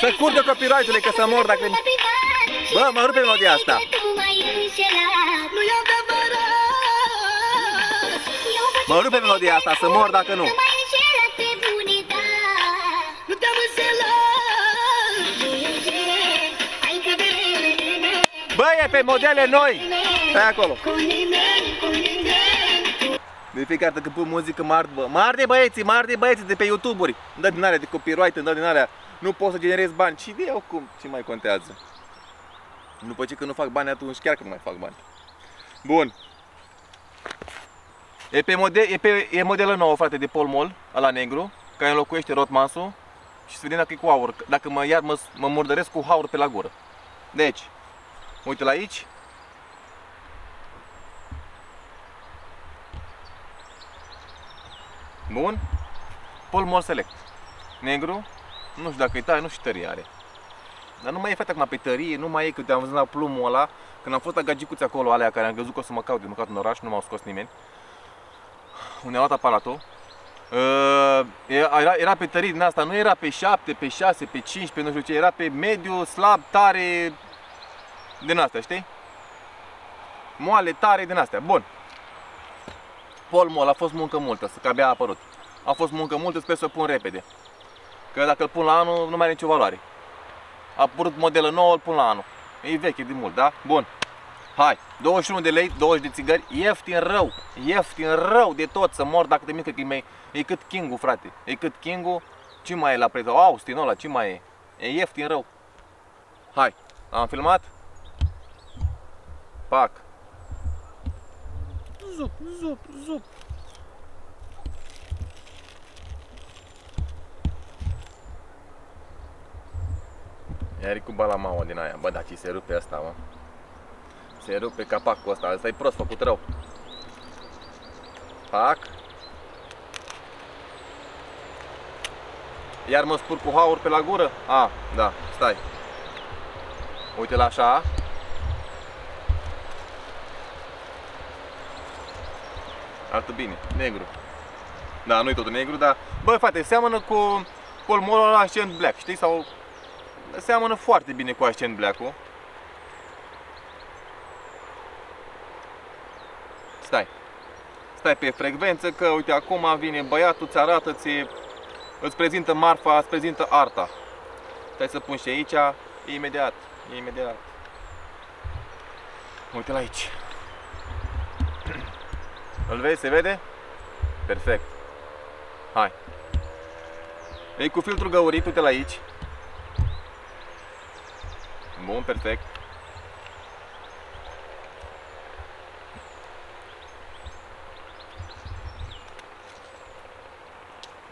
Să curgă copyright-ule că să mor dacă... Bă, mă rupe melodia asta. Nu e adevărat Mă rupe melodia asta, să mor dacă nu. Nu te-am înșelat Bă, e pe modele noi! Stai acolo. De fiecare dată când pun muzică mă ard, bă. Mă arde băieții, mă arde băieții de pe YouTube-uri. Îmi dă din alea de copyright, îmi dă din alea. Nu pot să generez bani. Și de eu cum? Ce mai contează? După ce că nu fac bani atunci, chiar că nu mai fac bani. Bun. E, pe model, e, pe, e modelă nouă, frate, de polmol, la negru, care înlocuiește rotmansul. Și să vedem dacă e cu aur, dacă mă, iar mă, mă murdăresc cu aur pe la gură. Deci, uite la aici. Bun. Polmol Select. Negru. Nu știu dacă e tare, nu știu tărie are. Dar nu mai e fata acum pe tărie, nu mai e că te-am văzut la plumul ăla. Când am fost la gagicuți acolo, alea care am crezut că o să mă caut, de măcat în oraș, nu m-au scos nimeni. Unde am luat aparatul. Uh, era, era pe tării din asta, nu era pe 7, pe 6, pe 15, nu știu ce, era pe mediu, slab, tare, din astea, știi? Moale, tare, din astea. Bun. Polmol a fost muncă multă, să că abia a apărut. A fost muncă multă, sper să o pun repede. Că dacă îl pun la anul, nu mai are nicio valoare. A apărut modelă nouă, îl pun la anul. E veche de mult, da? Bun. Hai, 21 de lei, 20 de țigări, ieftin rău, ieftin rău de tot, să mor dacă te mică că e, mai, e cât King-ul, frate, e cât King-ul, ce mai e la preț? Austin ăla, ce mai e? E ieftin rău. Hai, am filmat? Pac. Zup, zup, zup. Iar e cu balamaua din aia. Bă, dar ce se rupe asta, mă. Se rupe capacul ăsta. Ăsta e prost făcut rău. Pac. Iar mă spur cu haur pe la gură? A, da, stai. Uite la așa. Arată bine, negru. Da, nu-i totul negru, dar... Bă, frate, seamănă cu polmolul ăla Ascent Black, știi? Sau... Seamănă foarte bine cu Ascent Black-ul. Stai. Stai pe frecvență că, uite, acum vine băiatul, ți arată, ți îți prezintă marfa, îți prezintă arta. Stai să pun și aici, imediat, imediat. Uite la aici. Îl vezi? Se vede? Perfect. Hai. E cu filtrul găurit, uite la aici. Bun, perfect.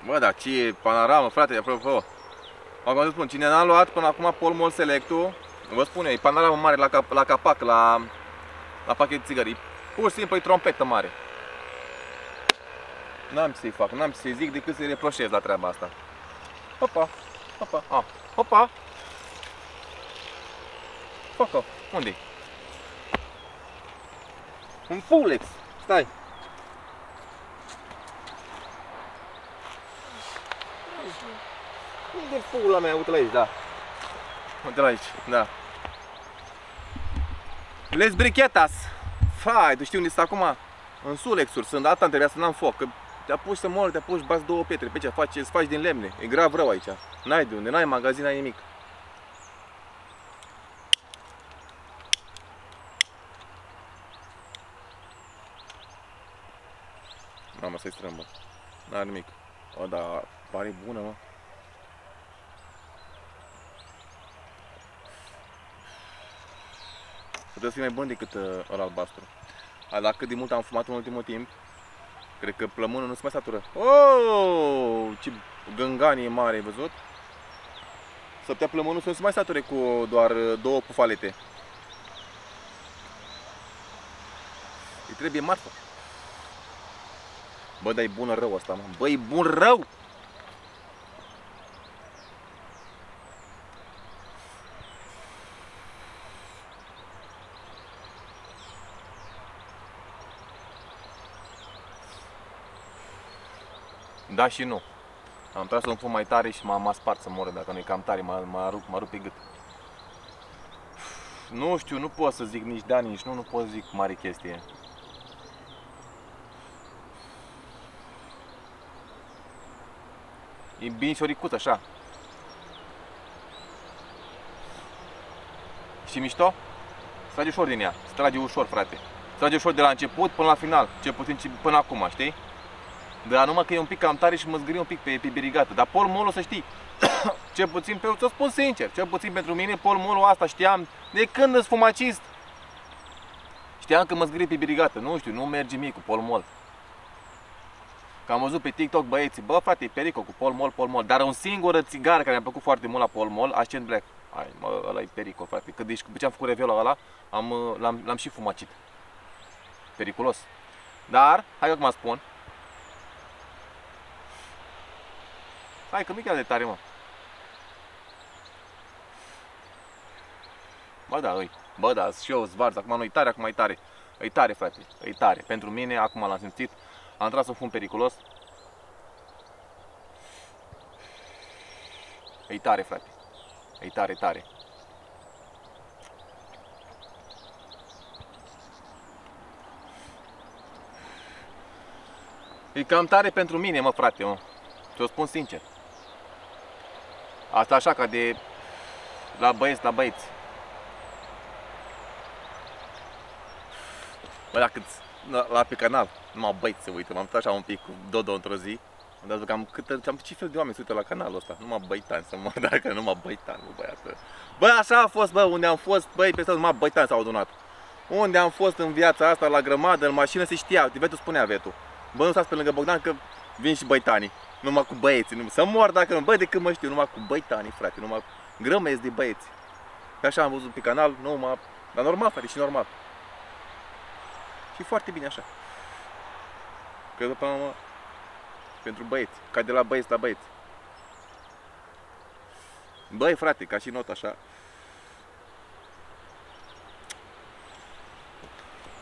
Bă, dar ce e panoramă, frate, apropo. Acum să spun, cine n-a luat până acum Polmol Selectul, vă spun eu, e panoramă mare la, cap, la capac, la, la pachet de țigări. Pur și simplu e trompetă mare. N-am ce să-i fac, n-am ce să-i zic decât să-i reproșez la treaba asta. Hopa, hopa, a, hopa. Foco, unde-i? Un Pulex, stai. Unde pula mea? Uite la aici, da. Uite la aici, da. Les brichetas. Fai, tu știi unde sunt acum? În sulexuri sunt, asta trebuia să n-am foc. Că te apuci să mori, te apuci, bați două pietre. Pe ce faci, îți faci din lemne. E grav rău aici. N-ai de unde, n-ai magazin, n-ai nimic. Mamă, să-i strâmbă. N-are nimic. O, da, pare bună, mă. Putea să fie mai bun decât uh, ăla albastru. A, la cât de mult am fumat în ultimul timp, cred că plămânul nu se mai satură. Oh, ce gânganie mare, ai văzut? Să putea plămânul să nu se mai sature cu doar uh, două pufalete. Îi trebuie marfă. Bă, dar e bună rău asta, mă. Bă, e bun rău! Da și nu. Am tras un fum mai tare și m-a, m-a spart să moră, dacă nu e cam tare, m-a, m-a, rupt, m-a rupt pe gât. Nu știu, nu pot să zic nici da, nici nu, nu pot să zic mare chestie. E bine și oricuț așa. Și mișto? Se trage ușor din ea, se trage ușor, frate. Se trage ușor de la început până la final, cel puțin ce- până acum, știi? Dar numai că e un pic cam tare și mă zgârie un pic pe, pe birigată. Dar polmolul, să știi, cel puțin, pe, ți-o spun sincer, cel puțin pentru mine, polmolul asta știam de când îți fumacist. Știam că mă zgârie pe birigată, nu știu, nu merge mie cu polmol. Că am văzut pe TikTok băieții, bă frate, e pericol cu polmol, polmol. Dar un singură țigară care mi-a plăcut foarte mult la polmol, Ascent Black. Hai, mă, ăla e pericol, frate. Că deci, după ce am făcut review la ăla, am, uh, l-am, l-am și fumacit. Periculos. Dar, hai că acum spun. Hai că nu e chiar de tare, mă. Bă, da, îi. Bă, da, și eu zvarz, acum nu e tare, acum e tare. E tare, frate, e tare. Pentru mine, acum l-am simțit. Am tras un fum periculos. E tare, frate. E tare, tare. E cam tare pentru mine, mă, frate, mă. Ți-o spun sincer. Asta așa ca de la băieți, la băieți. Bă, dacă îți- la, la pe canal, numai băieți se uită, m-am uitat așa un pic cu Dodo într-o zi. Am dat cam cât, cam ce fel de oameni se uită la canalul ăsta, numai băitani să mă, dacă numai băitani, bă, băiată. Bă, așa a fost, bă, unde am fost, băi, pe tot numai băitani s-au adunat. Unde am fost în viața asta, la grămadă, în mașină, se știa, Vetu spunea Vetu. Bă, nu stați pe lângă Bogdan că vin și băitanii. Numai cu băieții, nu, să mor dacă nu, bă, de când mă știu, numai cu băitanii, frate, numai grămezi de băieți. Și așa am văzut pe canal, numai, dar normal, frate, și normal. Și foarte bine așa. Că după urmă, pentru băieți, ca de la băieți la băieți. Băi, frate, ca și not așa.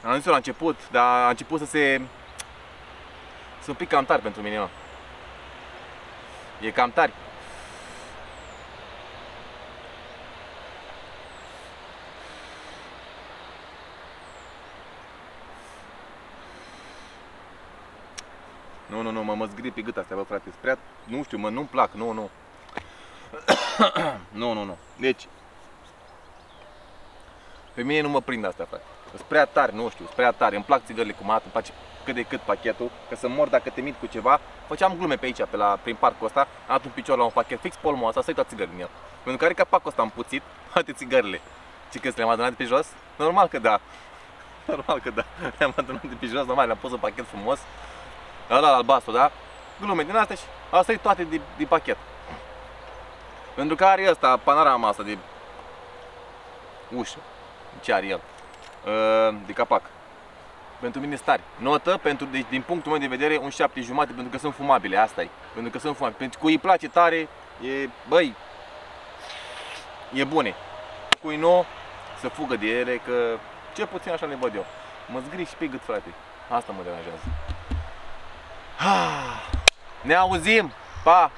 Am zis la început, dar a început să se... Sunt un pic cam tari pentru mine, mă. E cam tari. Nu, nu, nu, mă, mă zgârie pe gât astea, bă, frate. Sunt prea, nu știu, mă, nu-mi plac, nu, nu. nu, nu, nu. Deci, pe mine nu mă prind astea, frate. Sunt prea tari, nu știu, sunt prea tari. Îmi plac țigările cum arată, îmi place cât de cât pachetul, că să mor dacă te mit cu ceva. Făceam glume pe aici, pe la, prin parcul ăsta, am dat un picior la un pachet fix polmul ăsta, să-i toate țigările în el. Pentru că are capacul ăsta împuțit, toate țigările. Ce că le-am adunat de pe jos? Normal că da. Normal că da. Le-am adunat de pe jos, normal, le-am pus în pachet frumos. Ăla albastru, da? Glume din astea și asta e toate din, din pachet. Pentru că are ăsta, panorama asta de ușă. Ce are el? Uh, De capac. Pentru mine stari. Notă, pentru, deci, din punctul meu de vedere, un 7 jumate pentru că sunt fumabile, asta e. Pentru că sunt fumabile. Pentru că îi place tare, e, băi, e bune. Cui nu, să fugă de ele, că cel puțin așa le văd eu. Mă zgri și pe gât, frate. Asta mă deranjează. Ne auzim! Pa!